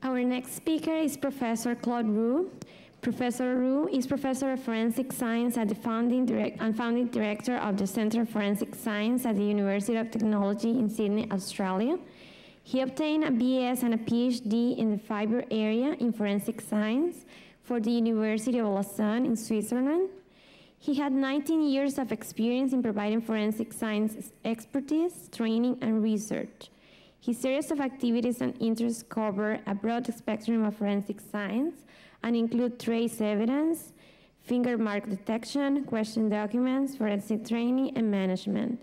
Our next speaker is Professor Claude Roux. Professor Roux is Professor of Forensic Science at the founding direct and founding director of the Center of Forensic Science at the University of Technology in Sydney, Australia. He obtained a BS and a PhD in the fiber area in forensic science for the University of Lausanne in Switzerland. He had 19 years of experience in providing forensic science expertise, training, and research. His series of activities and interests cover a broad spectrum of forensic science and include trace evidence, finger mark detection, question documents, forensic training, and management.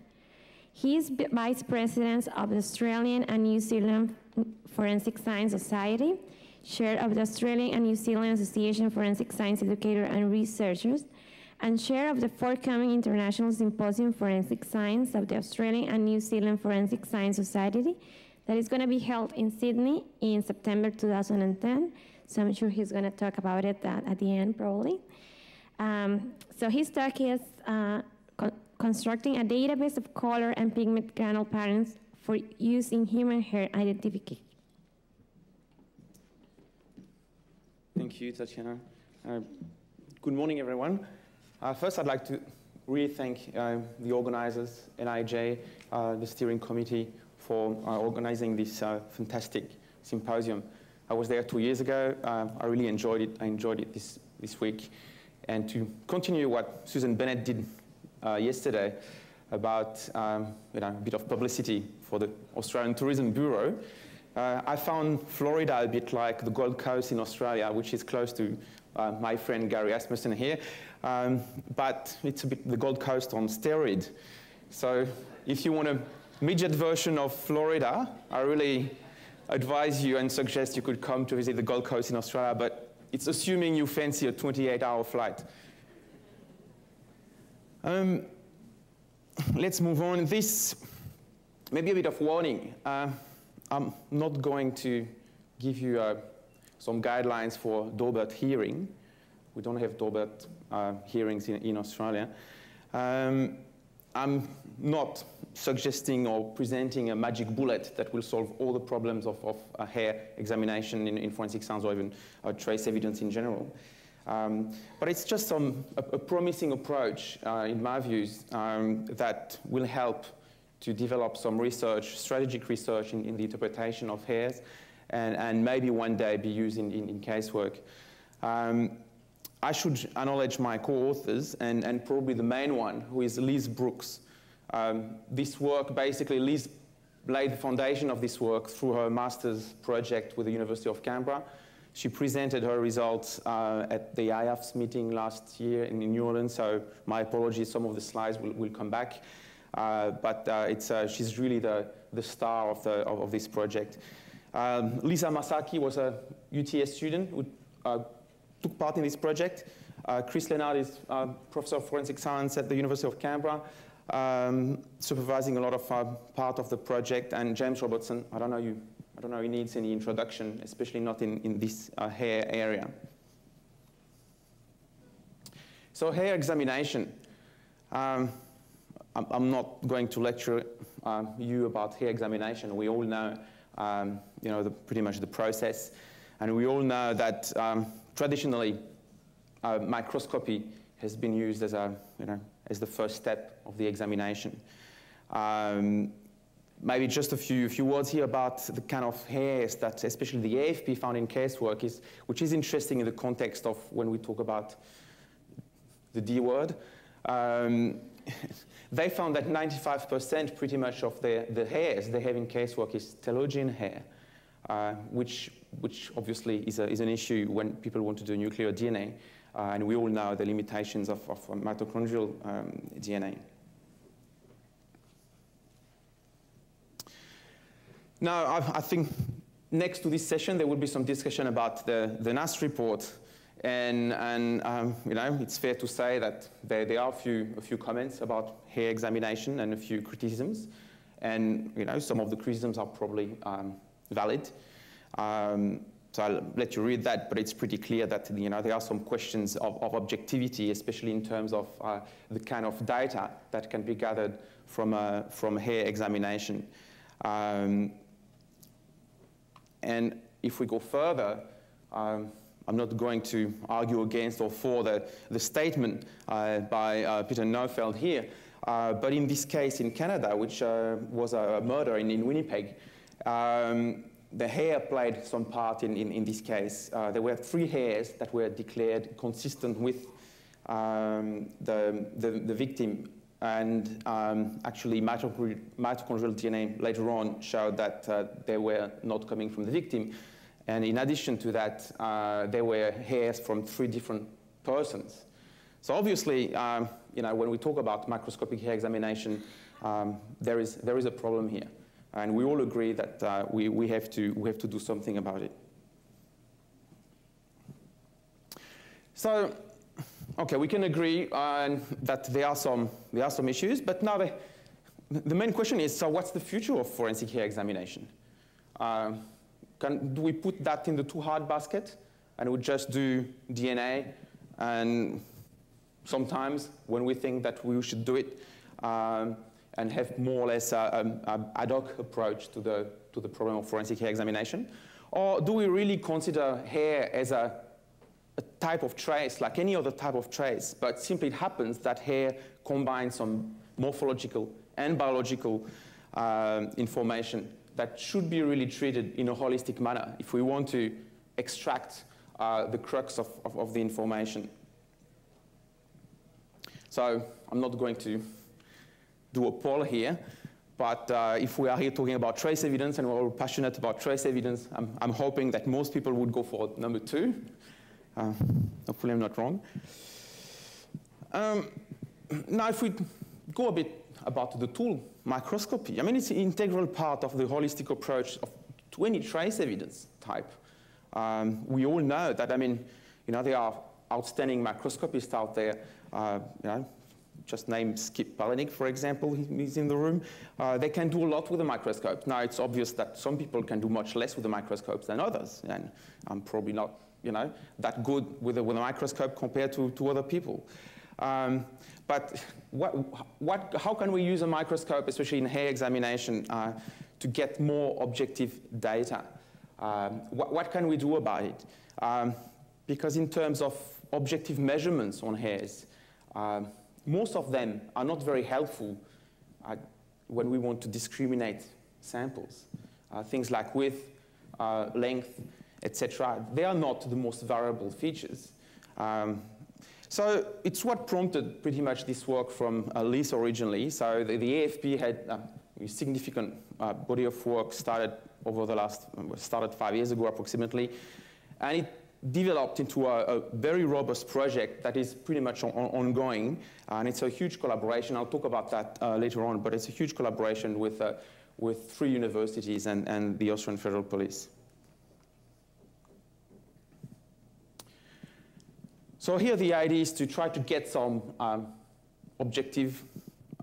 He is vice president of the Australian and New Zealand Forensic Science Society, chair of the Australian and New Zealand Association of Forensic Science Educators and Researchers, and chair of the forthcoming International Symposium Forensic Science of the Australian and New Zealand Forensic Science Society that is going to be held in Sydney in September 2010 so I'm sure he's going to talk about it at, at the end, probably. Um, so his talk is uh, co constructing a database of color and pigment granule patterns for use in human hair identification. Thank you, Tatiana. Uh, good morning, everyone. Uh, first, I'd like to really thank uh, the organizers, NIJ, uh, the steering committee, for uh, organizing this fantastic symposium. I was there two years ago. Um, I really enjoyed it. I enjoyed it this, this week. And to continue what Susan Bennett did uh, yesterday about um, you know, a bit of publicity for the Australian Tourism Bureau, uh, I found Florida a bit like the Gold Coast in Australia, which is close to uh, my friend Gary Asmussen here. Um, but it's a bit the Gold Coast on steroid. So if you want a midget version of Florida, I really advise you and suggest you could come to visit the Gold Coast in Australia, but it's assuming you fancy a 28-hour flight. Um, let's move on. This may be a bit of warning. Uh, I'm not going to give you uh, some guidelines for Daubert hearing. We don't have Daubert uh, hearings in, in Australia. Um, I'm not suggesting or presenting a magic bullet that will solve all the problems of, of hair examination in, in, forensic science or even uh, trace evidence in general. Um, but it's just some, a, a promising approach, uh, in my views, um, that will help to develop some research, strategic research in, in the interpretation of hairs, and, and, maybe one day be used in, in, in casework. Um, I should acknowledge my co-authors, and, and probably the main one, who is Liz Brooks, um, this work, basically, Liz laid the foundation of this work through her master's project with the University of Canberra. She presented her results uh, at the IAFS meeting last year in New Orleans, so my apologies, some of the slides will, will come back. Uh, but uh, it's, uh, she's really the, the star of, the, of, of this project. Um, Lisa Masaki was a UTS student who uh, took part in this project. Uh, Chris Lennard is a professor of forensic science at the University of Canberra um, supervising a lot of uh, part of the project, and James Robertson, I don't know you, I don't know he needs any introduction, especially not in, in this uh, hair area. So hair examination. Um, I'm, I'm, not going to lecture uh, you about hair examination. We all know, um, you know, the, pretty much the process, and we all know that um, traditionally uh, microscopy has been used as a, you know, as the first step of the examination. Um, maybe just a few, few words here about the kind of hairs that especially the AFP found in casework, is, which is interesting in the context of when we talk about the D word. Um, they found that 95% pretty much of the, the hairs they have in casework is telogen hair, uh, which, which obviously is, a, is an issue when people want to do nuclear DNA. Uh, and we all know the limitations of, of mitochondrial um, DNA. Now, I, I, think next to this session, there will be some discussion about the, the NAS report. And, and um, you know, it's fair to say that there, there are a few, a few comments about hair examination and a few criticisms. And you know, some of the criticisms are probably um, valid. Um, so I'll let you read that, but it's pretty clear that you know, there are some questions of, of objectivity, especially in terms of uh, the kind of data that can be gathered from a, from hair examination. Um, and if we go further, um, I'm not going to argue against or for the, the statement uh, by uh, Peter Neufeld here, uh, but in this case in Canada, which uh, was a murder in, in Winnipeg, um, the hair played some part in, in, in this case. Uh, there were three hairs that were declared consistent with um, the, the, the, victim and um, actually mitochondrial, DNA later on showed that uh, they were not coming from the victim. And in addition to that, uh, there were hairs from three different persons. So obviously, um, you know, when we talk about microscopic hair examination, um, there, is, there is a problem here. And we all agree that uh, we, we, have to, we have to do something about it. So, okay, we can agree uh, that there are, some, there are some issues, but now the, the main question is, so what's the future of forensic hair examination? Uh, can, do we put that in the too hard basket and we just do DNA and sometimes when we think that we should do it um, and have more or less a, a, a ad hoc approach to the, to the problem of forensic hair examination? Or do we really consider hair as a, a type of trace, like any other type of trace, but simply it happens that hair combines some morphological and biological um, information that should be really treated in a holistic manner if we want to extract uh, the crux of, of, of, the information. So I'm not going to do a poll here, but uh, if we are here talking about trace evidence and we're all passionate about trace evidence, I'm, I'm hoping that most people would go for number two. Uh, hopefully I'm not wrong. Um, now if we go a bit about the tool microscopy. I mean, it's an integral part of the holistic approach of, to any trace evidence type. Um, we all know that, I mean, you know, there are outstanding microscopists out there, uh, you know, just name Skip Palenik, for example, he's in the room. Uh, they can do a lot with a microscope. Now, it's obvious that some people can do much less with a microscope than others, and I'm probably not, you know, that good with a, with a microscope compared to, to other people. Um, but what, what, how can we use a microscope, especially in hair examination, uh, to get more objective data? Um, what, what, can we do about it? Um, because in terms of objective measurements on hairs, um, most of them are not very helpful uh, when we want to discriminate samples. Uh, things like width, uh, length, etc. They are not the most variable features. Um, so it's what prompted pretty much this work from uh, originally. So the, the AFP had uh, a significant uh, body of work started over the last, uh, started five years ago approximately. And it developed into a, a very robust project that is pretty much on, on, ongoing. And it's a huge collaboration. I'll talk about that uh, later on, but it's a huge collaboration with, uh, with three universities and, and the Australian Federal Police. So here the idea is to try to get some um, objective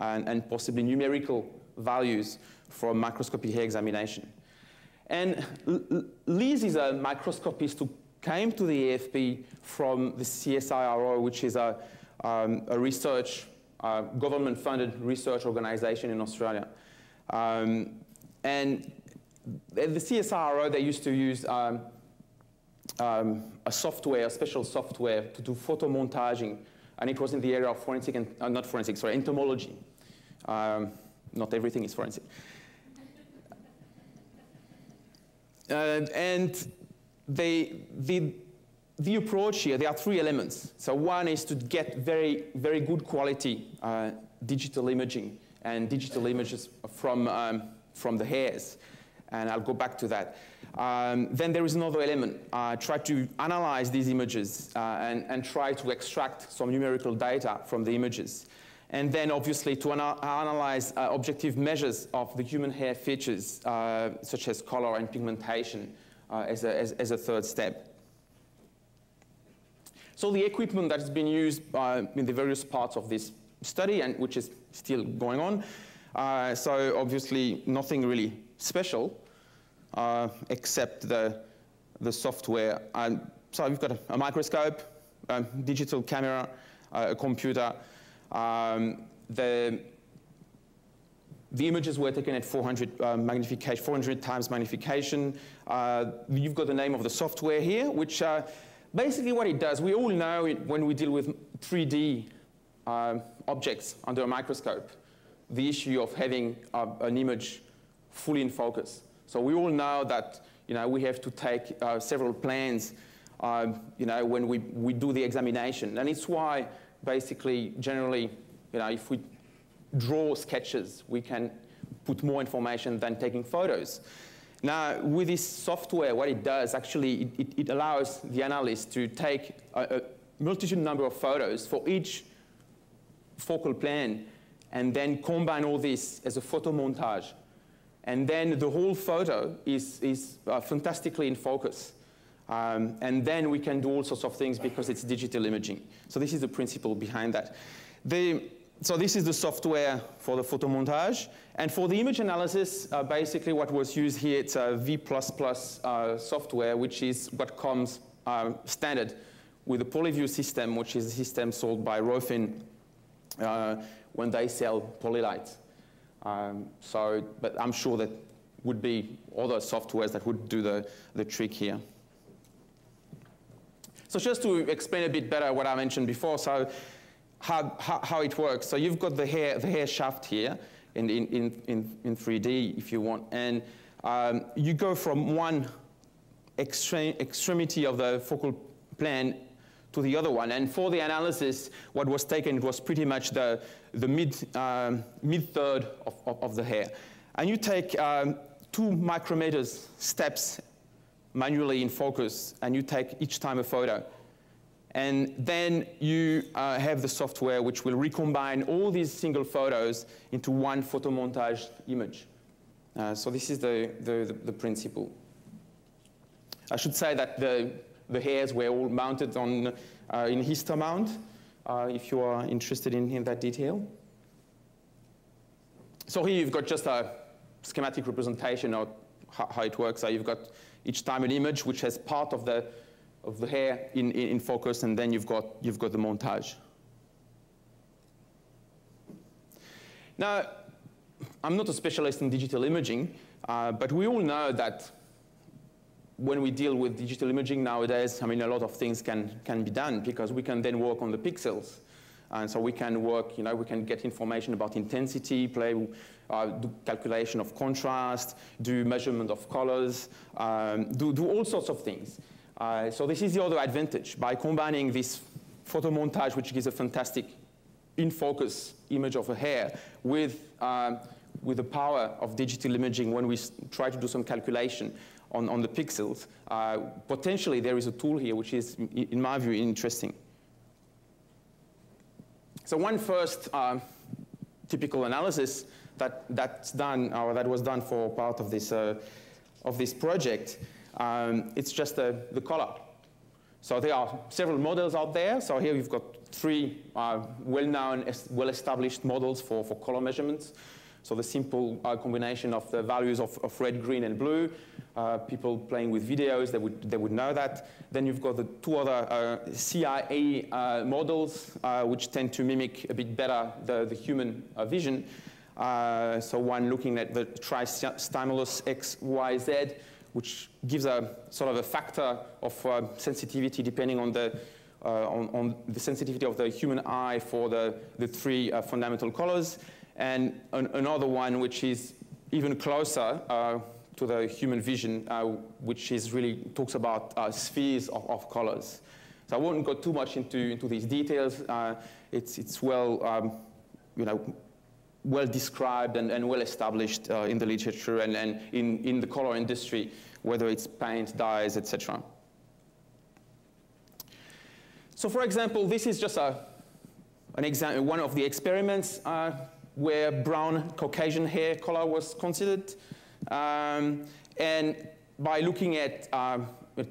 and, and, possibly numerical values from microscopy hair examination. And Liz is a microscopist who came to the AFP from the CSIRO, which is a, um, a research, uh, government-funded research organization in Australia. Um, and the CSIRO, they used to use um, um, a software, a special software to do photo montaging, and it was in the area of forensic and uh, not forensic, sorry, entomology. Um, not everything is forensic. Uh, and the, the approach here, there are three elements. So one is to get very, very good quality uh, digital imaging and digital images from, um, from the hairs. And I'll go back to that. Um, then there is another element. Uh, try to analyze these images uh, and, and, try to extract some numerical data from the images. And then obviously to ana analyze uh, objective measures of the human hair features, uh, such as color and pigmentation uh, as a, as, as, a third step. So the equipment that has been used uh, in the various parts of this study, and which is still going on, so obviously nothing really special, uh, except the, the software. So we've got a, a microscope, a digital camera, uh, a computer. Um, the, the images were taken at 400 uh, magnification, 400 times magnification. Uh, you've got the name of the software here, which uh, basically what it does, we all know it when we deal with 3D uh, objects under a microscope, the issue of having an image fully in focus. So we all know that you know, we have to take uh, several planes you know, when we, we do the examination. And it's why basically, generally, you know, if we draw sketches, we can put more information than taking photos. Now, with this software, what it does, actually, it, it allows the analyst to take a, a multitude number of photos for each focal plane and then combine all this as a photo montage. And then the whole photo is, is uh, fantastically in focus. Um, and then we can do all sorts of things because it's digital imaging. So this is the principle behind that. The, so this is the software for the photo montage. And for the image analysis, uh, basically what was used here, it's a V++ uh, software, which is what comes uh, standard with the PoliView system, which is a system sold by Rofin uh, when they sell Polilight. Um, so, but I'm sure that would be other softwares that would do the, the trick here. So just to explain a bit better what I mentioned before, so how, how, how it works. So you've got the hair, the hair shaft here in, in, in, in 3D if you want, and um, you go from one extreme, extremity of the focal plane to the other one. And for the analysis, what was taken was pretty much the, the mid, um, mid third of, of, of, the hair. And you take um, two micrometers steps manually in focus, and you take each time a photo. And then you uh, have the software which will recombine all these single photos into one photomontage image. Uh, so this is the, the, the, principle. I should say that the, the hairs were all mounted on, uh, in Histomount, uh, if you are interested in, in that detail. So here you've got just a schematic representation of how, how it works. So you've got each time an image which has part of the of the hair in, in, in focus, and then you've got, you've got the montage. Now, I'm not a specialist in digital imaging, uh, but we all know that when we deal with digital imaging nowadays, I mean, a lot of things can, can be done because we can then work on the pixels. And so we can work, you know, we can get information about intensity, play, uh, do calculation of contrast, do measurement of colors, um, do, do all sorts of things. Uh, so this is the other advantage. By combining this photomontage, which gives a fantastic in-focus image of a hair, with, um, with the power of digital imaging when we try to do some calculation on, on the pixels, uh, potentially there is a tool here which is, in my view, interesting. So one first uh, typical analysis that, that's done, or that was done for part of this, uh, of this project um, it's just the, the color. So there are several models out there. So here we've got three uh, well-known, well-established models for, for color measurements. So the simple uh, combination of the values of, of red, green, and blue. Uh, people playing with videos, they would, they would know that. Then you've got the two other uh, CIE uh, models, uh, which tend to mimic a bit better the, the human vision. so one looking at the tri-stimulus X, Y, Z, which gives a sort of a factor of uh, sensitivity depending on the, uh, on, on, the sensitivity of the human eye for the, the three uh, fundamental colors, and an, another one which is even closer uh, to the human vision, uh, which is really talks about uh, spheres of, of, colors. So I won't go too much into, into these details. it's, it's well, um, you know, well described and, and well established uh, in the literature and, and in, in the color industry, whether it's paint, dyes, etc. So for example, this is just a, an example, one of the experiments uh, where brown Caucasian hair color was considered. Um, and by looking at uh,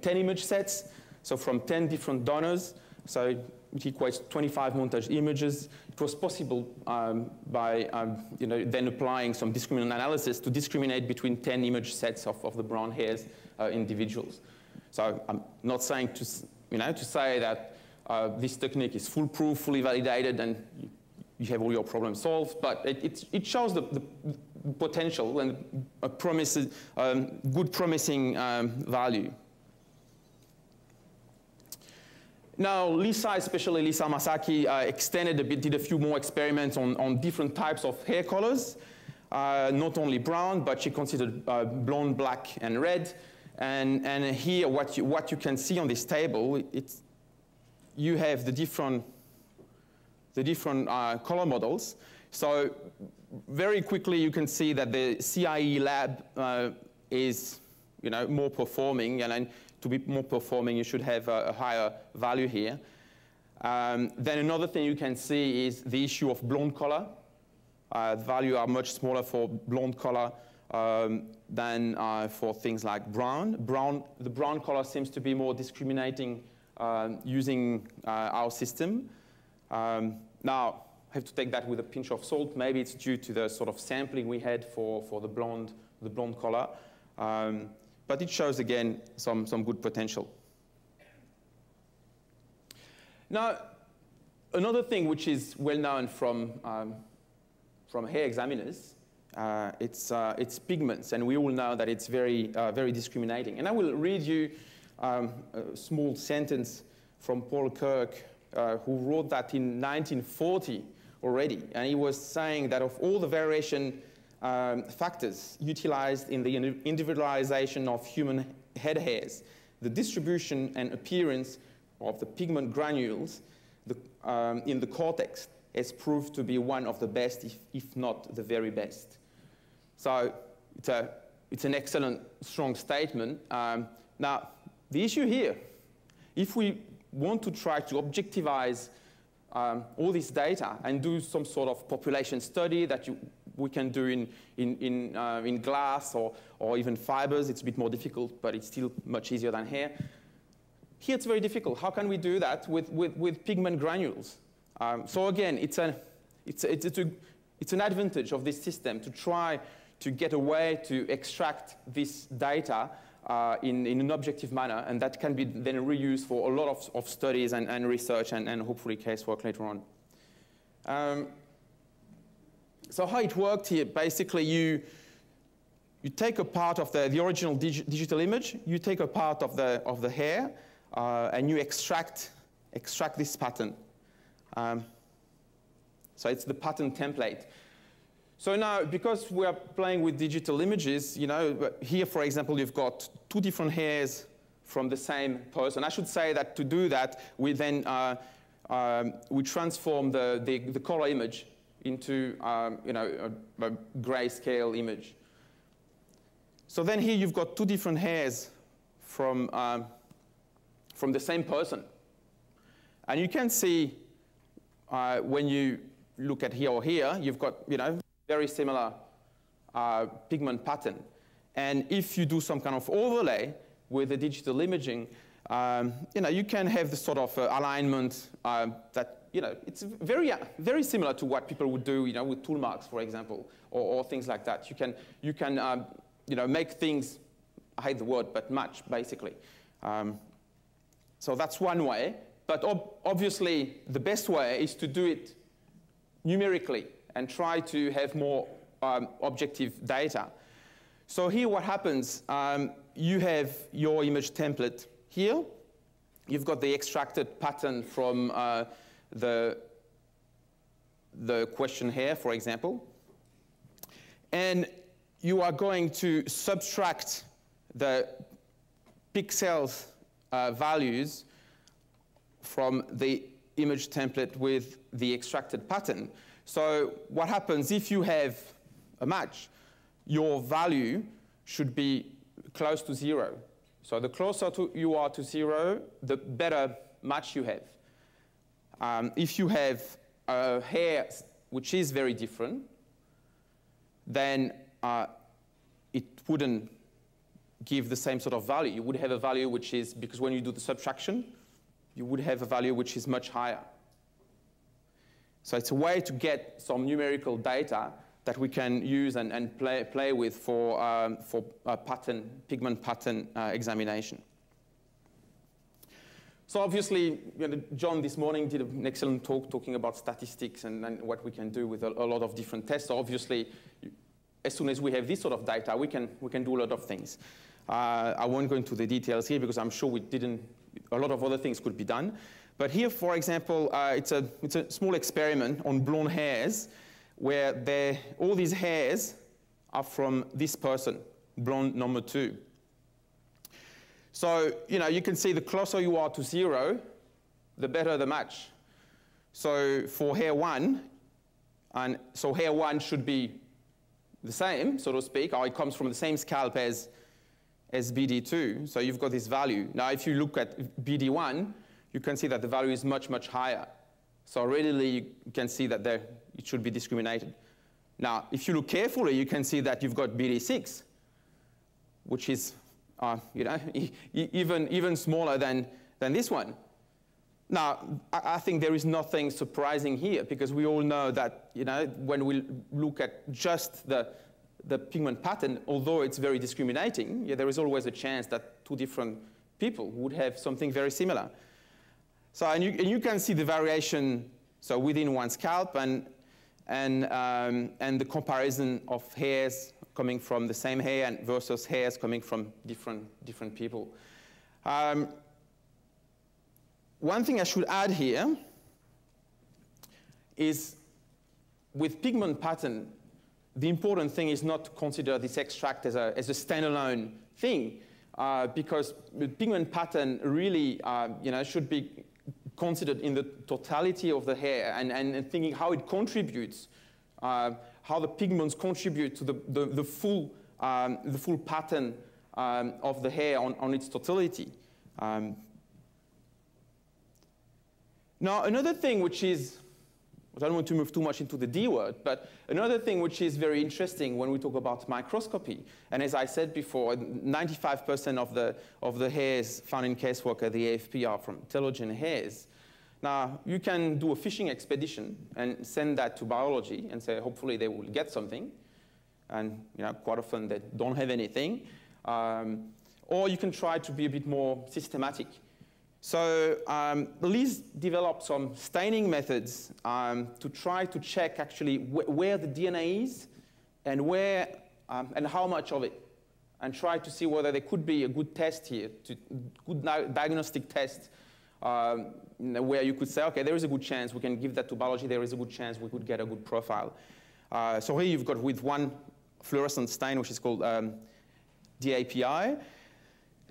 10 image sets, so from 10 different donors, so it equates 25 montage images, it was possible um, by um, you know, then applying some discriminant analysis to discriminate between 10 image sets of, of the brown hairs uh, individuals. So I'm not saying to, you know, to say that uh, this technique is foolproof, fully validated, and you have all your problems solved, but it, it, it shows the, the, potential and a promise, um, good promising um, value. Now, Lisa, especially Lisa Masaki, uh, extended a bit, did a few more experiments on, on different types of hair colors, uh, not only brown, but she considered uh, blonde, black, and red. And, and here, what you, what you can see on this table, it's, you have the different, the different uh, color models. So very quickly, you can see that the CIE lab uh, is you know, more performing, and to be more performing, you should have a, a higher value here. Um, then another thing you can see is the issue of blonde color. Uh, value are much smaller for blonde color um, than uh, for things like brown. brown. The brown color seems to be more discriminating uh, using uh, our system. Um, now, I have to take that with a pinch of salt. Maybe it's due to the sort of sampling we had for, for the blonde, the blonde color. Um, but it shows, again, some, some good potential. Now, another thing which is well known from, um, from hair examiners, uh, it's, uh, it's pigments, and we all know that it's very, uh, very discriminating. And I will read you um, a small sentence from Paul Kirk, uh, who wrote that in 1940 already. And he was saying that of all the variation um, factors utilized in the individualization of human head hairs, the distribution and appearance of the pigment granules the, um, in the cortex has proved to be one of the best, if, if not the very best. So it's, a, it's an excellent, strong statement. Um, now, the issue here, if we want to try to objectivize um, all this data and do some sort of population study that you, we can do in, in, in, uh, in glass or, or even fibers. It's a bit more difficult, but it's still much easier than hair. Here it's very difficult. How can we do that with, with, with pigment granules? Um, so again, it's, a, it's, a, it's, a, it's an advantage of this system to try to get a way to extract this data uh, in, in, an objective manner, and that can be then reused for a lot of, of studies and, and research and, and, hopefully casework later on. Um, so how it worked here, basically you, you take a part of the, the original dig digital image, you take a part of the, of the hair, uh, and you extract, extract this pattern. Um, so it's the pattern template. So now, because we are playing with digital images, you know, here, for example, you've got two different hairs from the same person. And I should say that to do that, we then uh, um, we transform the, the, the, color image into, um, you know, a, a grayscale image. So then here you've got two different hairs from, um, from the same person. And you can see uh, when you look at here or here, you've got, you know, very similar uh, pigment pattern. And if you do some kind of overlay with the digital imaging, um, you know, you can have the sort of uh, alignment uh, that, you know, it's very, very similar to what people would do, you know, with tool marks, for example, or, or things like that. You can, you can um, you know, make things, I hate the word, but match, basically. Um, so that's one way. But ob obviously, the best way is to do it numerically and try to have more um, objective data. So here what happens, um, you have your image template here. You've got the extracted pattern from uh, the, the question here, for example. And you are going to subtract the pixels uh, values from the image template with the extracted pattern. So what happens if you have a match? Your value should be close to zero. So the closer to you are to zero, the better match you have. Um, if you have a hair which is very different, then uh, it wouldn't give the same sort of value. You would have a value which is, because when you do the subtraction, you would have a value which is much higher. So it's a way to get some numerical data that we can use and, and play, play with for, um, for pattern, pigment pattern uh, examination. So obviously, you know, John this morning did an excellent talk talking about statistics and, and what we can do with a, a, lot of different tests. So obviously, as soon as we have this sort of data, we can, we can do a lot of things. Uh, I won't go into the details here because I'm sure we didn't, a lot of other things could be done. But here, for example, uh, it's, a, it's a small experiment on blonde hairs where all these hairs are from this person, blonde number two. So, you know, you can see the closer you are to zero, the better the match. So for hair one, and so hair one should be the same, so to speak, or it comes from the same scalp as, as BD2. So you've got this value. Now, if you look at BD1, you can see that the value is much, much higher. So readily you can see that there, it should be discriminated. Now, if you look carefully, you can see that you've got BD6, which is uh, you know, even, even smaller than, than this one. Now, I think there is nothing surprising here because we all know that, you know, when we look at just the, the pigment pattern, although it's very discriminating, yeah, there is always a chance that two different people would have something very similar. So, and you, and you can see the variation, so within one scalp and, and, um, and the comparison of hairs coming from the same hair and versus hairs coming from different, different people. Um, one thing I should add here is with pigment pattern, the important thing is not to consider this extract as a, as a standalone thing, uh, because pigment pattern really uh, you know, should be considered in the totality of the hair and, and thinking how it contributes uh, how the pigments contribute to the, the, the full, um, the full pattern um, of the hair on, on its totality. Um, now, another thing which is, I don't want to move too much into the D word, but another thing which is very interesting when we talk about microscopy, and as I said before, 95% of the, of the hairs found in casework at the AFP are from telogen hairs. Now, you can do a fishing expedition and send that to biology and say, hopefully they will get something. And you know, quite often they don't have anything. Um, or you can try to be a bit more systematic. So um, Liz developed some staining methods um, to try to check actually wh where the DNA is and where um, and how much of it, and try to see whether there could be a good test here, to, good diagnostic test um, where you could say, okay, there is a good chance we can give that to biology, there is a good chance we could get a good profile. Uh, so here you've got with one fluorescent stain, which is called um, DAPI,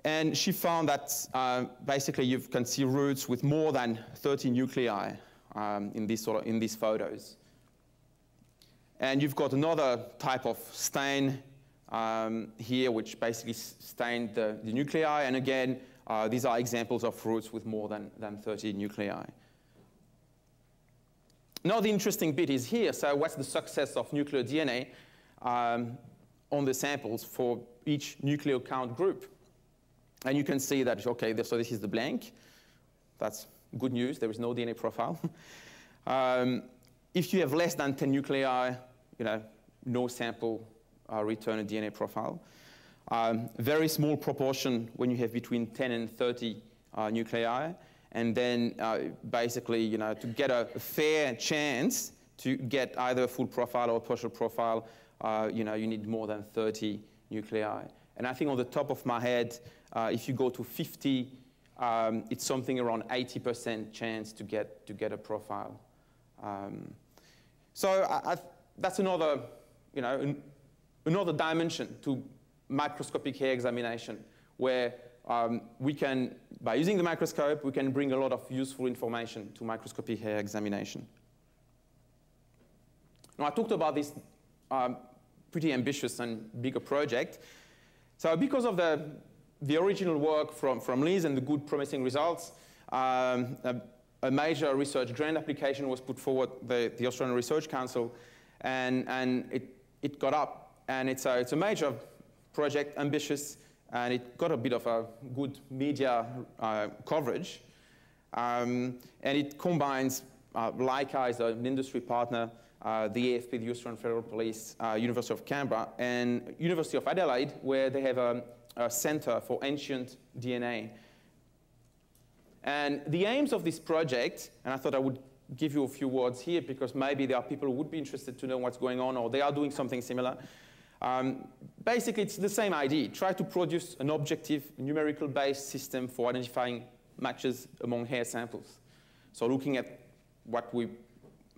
and she found that uh, basically you can see roots with more than 30 nuclei um, in, these sort of, in these photos. And you've got another type of stain um, here, which basically stained the, the nuclei, and again, uh, these are examples of roots with more than, than 30 nuclei. Now the interesting bit is here. So what's the success of nuclear DNA um, on the samples for each nucleocount group? And you can see that, okay, so this is the blank. That's good news. There is no DNA profile. um, if you have less than 10 nuclei, you know, no sample uh, return a DNA profile. Um, very small proportion when you have between 10 and 30 uh, nuclei. And then uh, basically, you know, to get a fair chance to get either a full profile or a partial profile, uh, you know, you need more than 30 nuclei. And I think on the top of my head, uh, if you go to 50, um, it's something around 80% chance to get, to get a profile. Um, so I, I, that's another, you know, an, another dimension to microscopic hair examination, where um, we can, by using the microscope, we can bring a lot of useful information to microscopic hair examination. Now, I talked about this um, pretty ambitious and bigger project. So because of the, the original work from, from Liz and the good promising results, um, a, a, major research grant application was put forward the, the Australian Research Council, and, and it, it got up. And it's a, it's a major project, ambitious, and it got a bit of a good media uh, coverage. Um, and it combines uh, Leica as an industry partner, uh, the AFP, the Australian Federal Police, uh, University of Canberra, and University of Adelaide, where they have a, a center for ancient DNA. And the aims of this project, and I thought I would give you a few words here because maybe there are people who would be interested to know what's going on or they are doing something similar. Um, basically, it's the same idea. Try to produce an objective, numerical-based system for identifying matches among hair samples. So looking at what we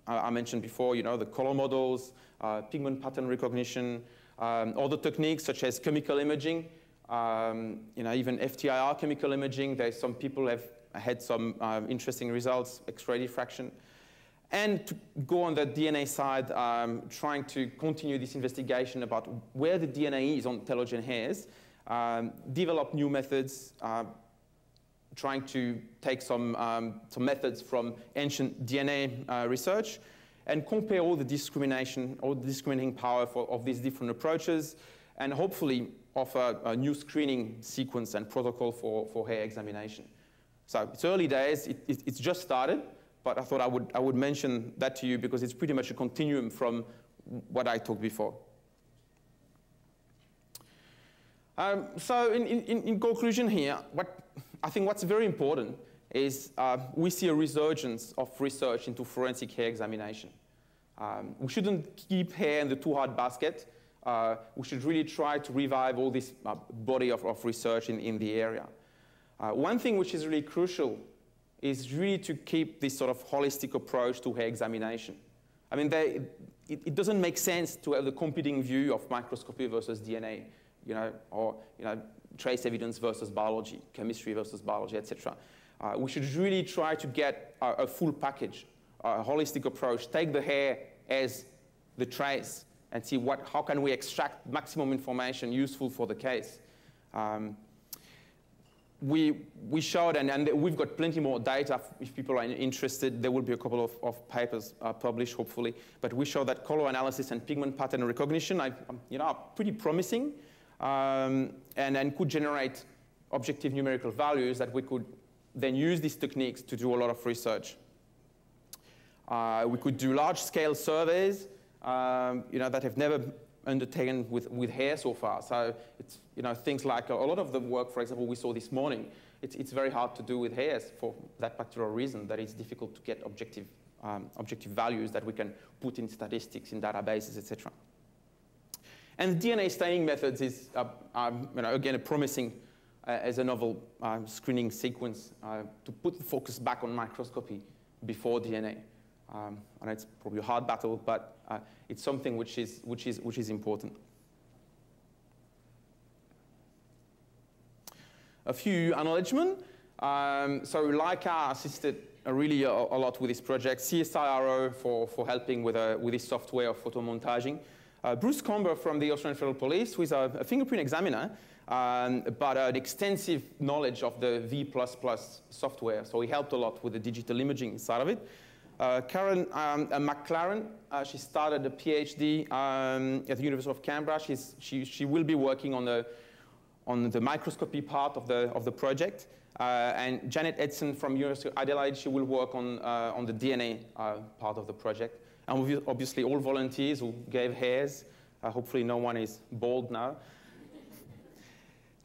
I mentioned before, you know, the color models, uh, pigment pattern recognition, um, other techniques such as chemical imaging, um, you know, even FTIR chemical imaging. There's some people have had some um, interesting results, X-ray diffraction. And to go on the DNA side, um, trying to continue this investigation about where the DNA is on telogen hairs, um, develop new methods, uh, trying to take some, um, some methods from ancient DNA uh, research and compare all the discrimination, all the discriminating power for, of these different approaches, and hopefully offer a new screening sequence and protocol for, for hair examination. So it's early days, it, it, it's just started, but I thought I would, I would mention that to you because it's pretty much a continuum from what I talked before. Um, so in, in, in, conclusion here, what, I think what's very important is uh, we see a resurgence of research into forensic hair examination. Um, we shouldn't keep hair in the too hard basket. Uh, we should really try to revive all this uh, body of, of research in, in the area. Uh, one thing which is really crucial is really to keep this sort of holistic approach to hair examination. I mean, they, it, it, doesn't make sense to have the competing view of microscopy versus DNA, you know, or you know, trace evidence versus biology, chemistry versus biology, etc. Uh, we should really try to get a, a full package, a holistic approach, take the hair as the trace and see what, how can we extract maximum information useful for the case. Um, we, we showed, and, and we've got plenty more data if people are interested. There will be a couple of, of papers uh, published, hopefully. But we show that color analysis and pigment pattern recognition are, um, you know, are pretty promising um, and, and could generate objective numerical values that we could then use these techniques to do a lot of research. Uh, we could do large-scale surveys um, you know, that have never undertaken with, with hair so far. So it's, you know, things like a, lot of the work, for example, we saw this morning, it's, it's very hard to do with hairs for that particular reason, that it's difficult to get objective, um, objective values that we can put in statistics, in databases, etc. And DNA staining methods is, uh, um, you know, again, a promising uh, as a novel um, screening sequence uh, to put the focus back on microscopy before DNA. Um, and it's probably a hard battle, but uh, it's something which is, which, is, which is important. A few acknowledgements. Um, so Leica assisted really a, a, lot with this project. CSIRO for, for helping with, a, with this software of photo montaging. Uh, Bruce Comber from the Australian Federal Police, who is a, a fingerprint examiner, um, but uh, an extensive knowledge of the V++ software. So he helped a lot with the digital imaging side of it. Uh, Karen um, uh, McLaren, uh, she started a PhD um, at the University of Canberra. She's, she, she will be working on the, on the microscopy part of the, of the project. And Janet Edson from University of Adelaide, she will work on, on the DNA part of the project. And obviously all volunteers who gave hairs. hopefully no one is bald now.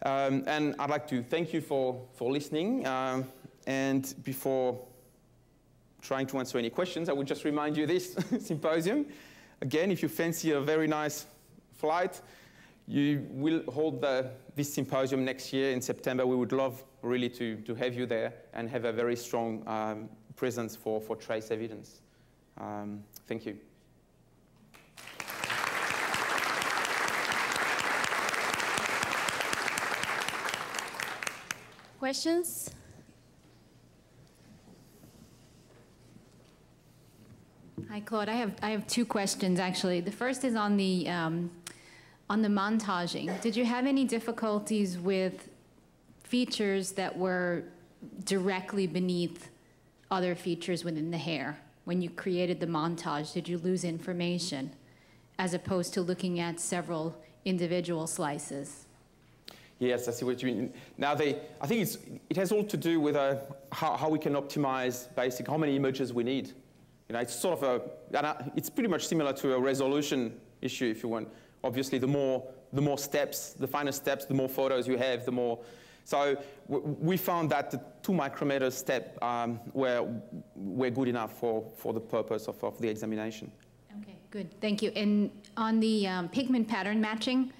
Um, and I'd like to thank you for, for listening. Um, and before trying to answer any questions, I would just remind you this symposium. Again, if you fancy a very nice flight, you will hold the, this symposium next year in September. We would love really to, to have you there and have a very strong um, presence for, for trace evidence. Um, thank you. Questions? Hi, Claude. I have I have two questions actually. The first is on the um, on the montaging. Did you have any difficulties with features that were directly beneath other features within the hair when you created the montage? Did you lose information as opposed to looking at several individual slices? Yes, I see what you mean. Now, they, I think it has all to do with uh, how, how we can optimize basic, how many images we need. You know, it's sort of a, it's pretty much similar to a resolution issue, if you want. Obviously, the more, the more steps, the finer steps, the more photos you have, the more. So we found that the two micrometer step um, were, were good enough for, for the purpose of, of the examination. Okay, good, thank you. And on the um, pigment pattern matching,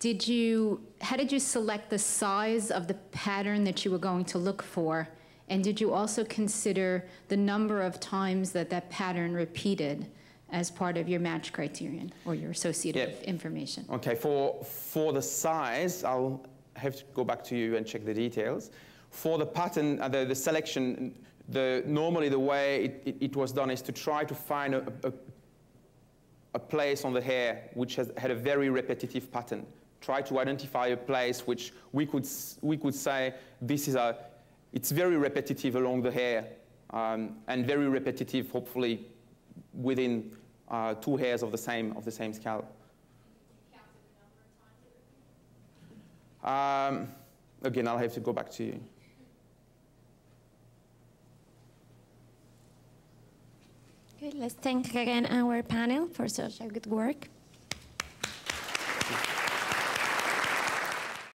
did you, how did you select the size of the pattern that you were going to look for? And did you also consider the number of times that that pattern repeated as part of your match criterion or your associative information? Okay, for, for the size, I'll have to go back to you and check the details. For the pattern, uh, the, the selection, the, normally the way it, it, it was done is to try to find a, a, a place on the hair which has had a very repetitive pattern. Try to identify a place which we could, we could say this is a, it's very repetitive along the hair um, and very repetitive, hopefully, within uh, two hairs of the same, of the same scalp. Um, again, I'll have to go back to you. Good, let's thank again our panel for such a good work.